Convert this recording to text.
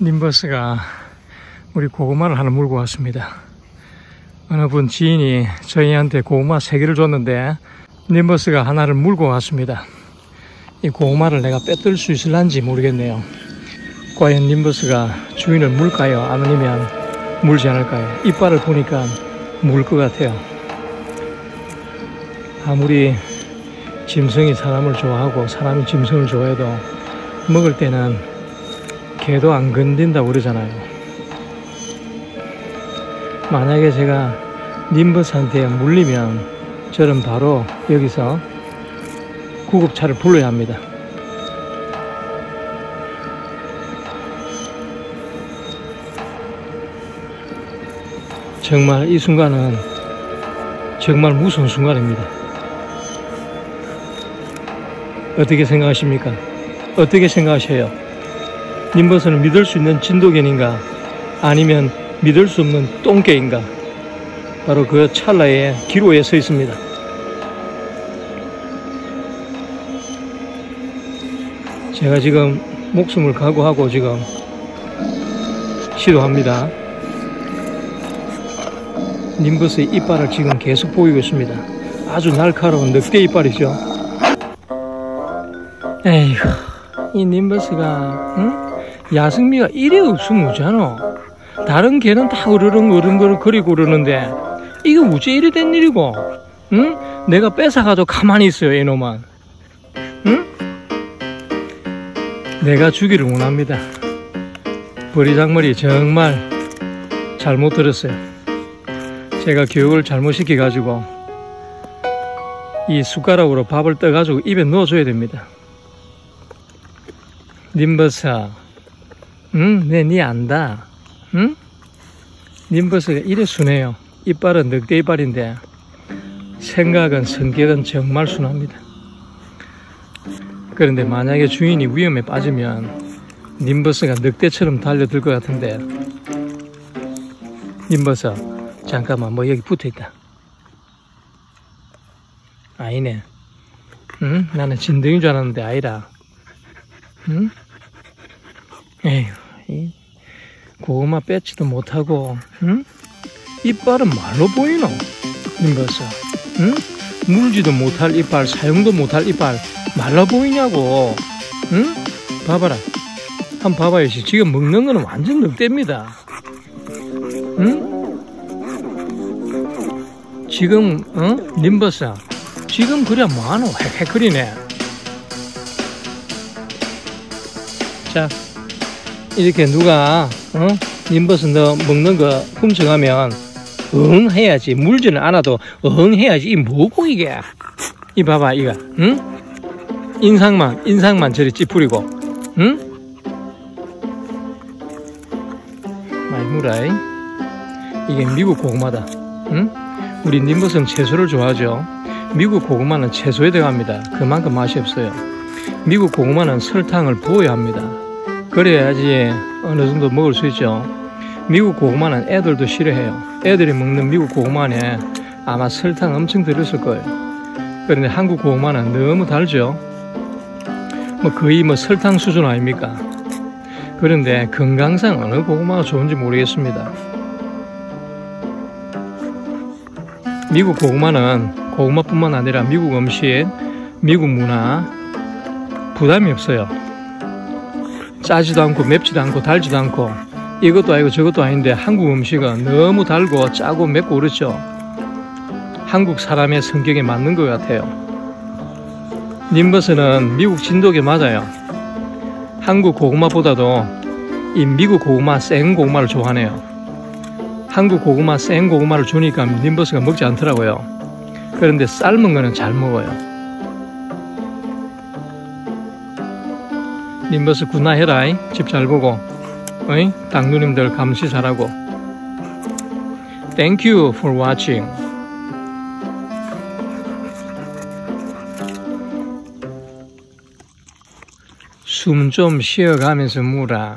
님버스가 우리 고구마를 하나 물고 왔습니다. 어느 분 지인이 저희한테 고구마 3개를 줬는데 님버스가 하나를 물고 왔습니다. 이 고구마를 내가 빼뜰 수 있을란지 모르겠네요. 과연 님버스가 주인을 물까요? 아니면 물지 않을까요? 이빨을 보니까 물 것 같아요. 아무리 짐승이 사람을 좋아하고 사람이 짐승을 좋아해도 먹을 때는 개도 안 건든다고 그러잖아요. 만약에 제가 님버스한테 물리면 저는 바로 여기서 구급차를 불러야 합니다. 정말 이 순간은 정말 무서운 순간입니다. 어떻게 생각하십니까? 어떻게 생각하셔요? 님버스는 믿을 수 있는 진도견인가? 아니면 믿을 수 없는 똥개인가? 바로 그 찰나의 기로에 서 있습니다. 제가 지금 목숨을 각오하고 지금 시도합니다. 님버스의 이빨을 지금 계속 보이고 있습니다. 아주 날카로운 늑대 이빨이죠. 에휴, 이 님버스가, 응? 야생미가 이래 없으면 오잖아. 다른 개는 다 으르렁 으르렁 거리고 그러는데, 이게 우째 이래 된 일이고, 응? 내가 뺏어가도 가만히 있어요, 이놈은. 응? 내가 주기를 원합니다. 버리장머리 정말 잘못 들었어요. 제가 교육을 잘못 시켜가지고 이 숟가락으로 밥을 떠가지고 입에 넣어줘야 됩니다. 님버사, 응? 내니 안다. 응? 님버스가 이래 순해요. 이빨은 늑대 이빨인데 생각은 성격은 정말 순합니다. 그런데 만약에 주인이 위험에 빠지면 님버스가 늑대처럼 달려들 것 같은데 님버스 잠깐만 뭐 여기 붙어있다 아니네 응? 나는 진드기인 줄 알았는데 아니라 응? 에휴 이 고구마 뺏지도 못하고 응? 이빨은 말로 보이노 님버스 응? 물지도 못할 이빨 사용도 못할 이빨 말라 보이냐고 응? 봐봐라 한번 봐봐요 지금 먹는 거는 완전 늑대입니다 응? 지금 어? 님버스 지금 그래 뭐하노 헥헥거리네 자 이렇게 누가 어? 님버스 너 먹는 거 훔쳐가면 응 해야지. 물지는 않아도 응 해야지. 이 뭐고 이게? 이 봐봐 이거. 응? 인상만 인상만 저리 찌푸리고. 응? 물어이 이게 미국 고구마다. 응? 우리 님버스는 채소를 좋아하죠. 미국 고구마는 채소에 들어갑니다. 그만큼 맛이 없어요. 미국 고구마는 설탕을 부어야 합니다 그래야지 어느 정도 먹을 수 있죠. 미국 고구마는 애들도 싫어해요. 애들이 먹는 미국 고구마 안에 아마 설탕 엄청 들었을 거예요. 그런데 한국 고구마는 너무 달죠. 뭐 거의 뭐 설탕 수준 아닙니까? 그런데 건강상 어느 고구마가 좋은지 모르겠습니다. 미국 고구마는 고구마뿐만 아니라 미국 음식, 미국 문화 부담이 없어요. 짜지도 않고 맵지도 않고 달지도 않고 이것도 아니고 저것도 아닌데 한국 음식은 너무 달고 짜고 맵고 그렇죠. 한국 사람의 성격에 맞는 것 같아요. 님버스는 미국 진돗개 맞아요. 한국 고구마보다도 이 미국 고구마 생 고구마를 좋아하네요. 한국 고구마 생 고구마를 주니까 님버스가 먹지 않더라고요. 그런데 삶은 거는 잘 먹어요. 님버스 굿나해라 집잘 보고. 어이? 당누님들 감시 잘하고. Thank you for watching. 숨 좀 쉬어가면서 물어